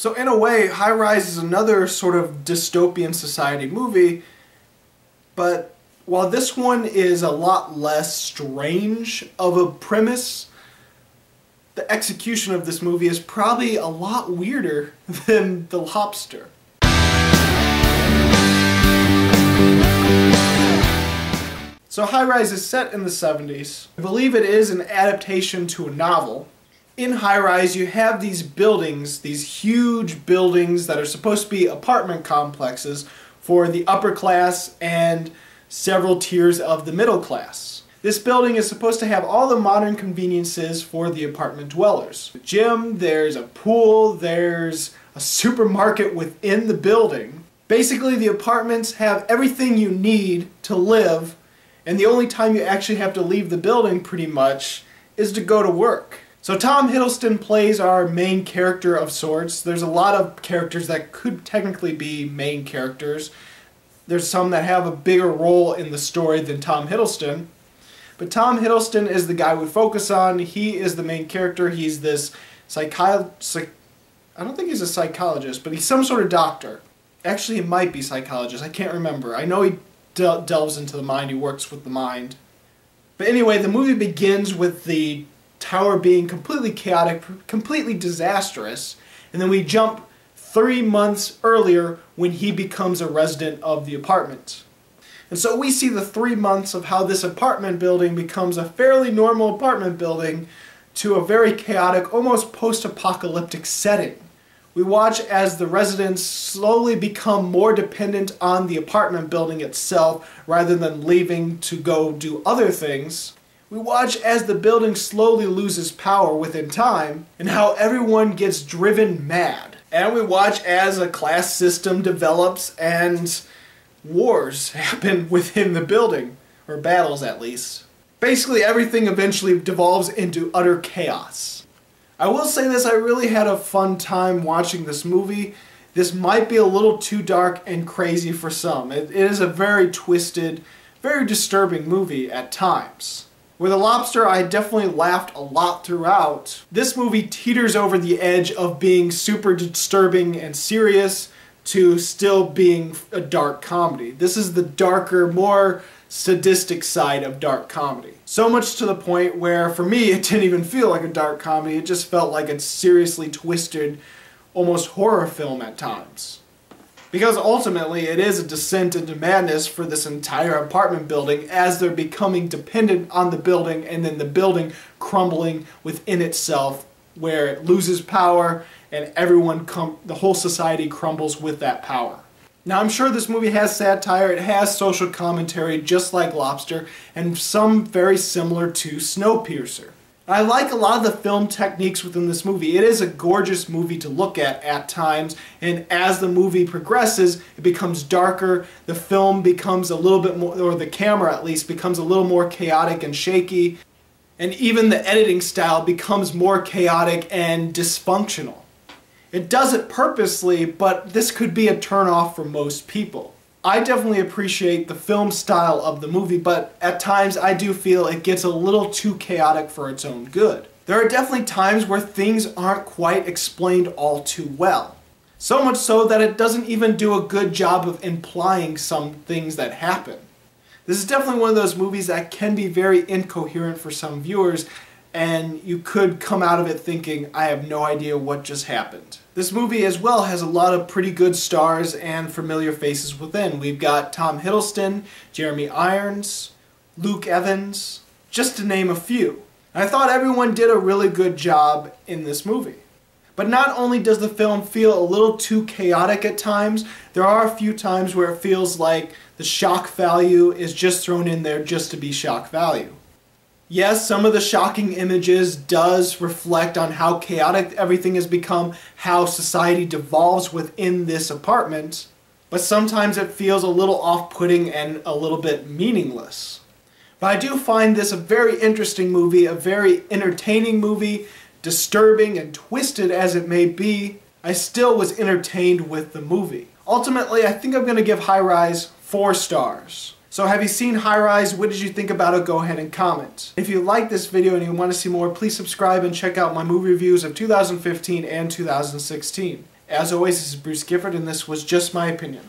So in a way, High Rise is another sort of dystopian society movie, but while this one is a lot less strange of a premise, the execution of this movie is probably a lot weirder than The Lobster. So High Rise is set in the 70s. I believe it is an adaptation to a novel. In High Rise, you have these buildings, these huge buildings that are supposed to be apartment complexes for the upper class and several tiers of the middle class. This building is supposed to have all the modern conveniences for the apartment dwellers. A gym, there's a pool, there's a supermarket within the building. Basically, the apartments have everything you need to live, and the only time you actually have to leave the building, pretty much, is to go to work. So Tom Hiddleston plays our main character of sorts. There's a lot of characters that could technically be main characters. There's some that have a bigger role in the story than Tom Hiddleston. But Tom Hiddleston is the guy we focus on. He is the main character. He's this psychi- psych I don't think he's a psychologist, but he's some sort of doctor. Actually, he might be psychologist. I can't remember. I know he del delves into the mind. He works with the mind. But anyway, the movie begins with the tower being completely chaotic, completely disastrous, and then we jump three months earlier when he becomes a resident of the apartment. And so we see the three months of how this apartment building becomes a fairly normal apartment building to a very chaotic, almost post-apocalyptic setting. We watch as the residents slowly become more dependent on the apartment building itself rather than leaving to go do other things. We watch as the building slowly loses power within time and how everyone gets driven mad. And we watch as a class system develops and wars happen within the building, or battles at least. Basically, everything eventually devolves into utter chaos. I will say this, I really had a fun time watching this movie. This might be a little too dark and crazy for some. it, it is a very twisted, very disturbing movie at times. With a Lobster, I definitely laughed a lot throughout. This movie teeters over the edge of being super disturbing and serious to still being a dark comedy. This is the darker, more sadistic side of dark comedy. So much to the point where, for me, it didn't even feel like a dark comedy. It just felt like a seriously twisted, almost horror film at times. Because ultimately it is a descent into madness for this entire apartment building as they're becoming dependent on the building and then the building crumbling within itself where it loses power and everyone, the whole society crumbles with that power. Now I'm sure this movie has satire, it has social commentary just like Lobster and some very similar to Snowpiercer. I like a lot of the film techniques within this movie. It is a gorgeous movie to look at at times, and as the movie progresses, it becomes darker, the film becomes a little bit more, or the camera at least, becomes a little more chaotic and shaky, and even the editing style becomes more chaotic and dysfunctional. It does it purposely, but this could be a turnoff for most people. I definitely appreciate the film style of the movie, but at times I do feel it gets a little too chaotic for its own good. There are definitely times where things aren't quite explained all too well. So much so that it doesn't even do a good job of implying some things that happen. This is definitely one of those movies that can be very incoherent for some viewers, and you could come out of it thinking, I have no idea what just happened. This movie as well has a lot of pretty good stars and familiar faces within. We've got Tom Hiddleston, Jeremy Irons, Luke Evans, just to name a few. I thought everyone did a really good job in this movie. But not only does the film feel a little too chaotic at times, there are a few times where it feels like the shock value is just thrown in there just to be shock value. Yes, some of the shocking images does reflect on how chaotic everything has become, how society devolves within this apartment, but sometimes it feels a little off-putting and a little bit meaningless. But I do find this a very interesting movie, a very entertaining movie, disturbing and twisted as it may be, I still was entertained with the movie. Ultimately, I think I'm going to give High Rise four stars. So have you seen High Rise? What did you think about it? Go ahead and comment. If you like this video and you want to see more, please subscribe and check out my movie reviews of 2015 and 2016. As always, this is Bruce Gifford and this was just my opinion.